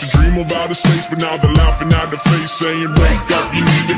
used to dream of outer space, but now they're laughing out the face, saying, Wake up, you need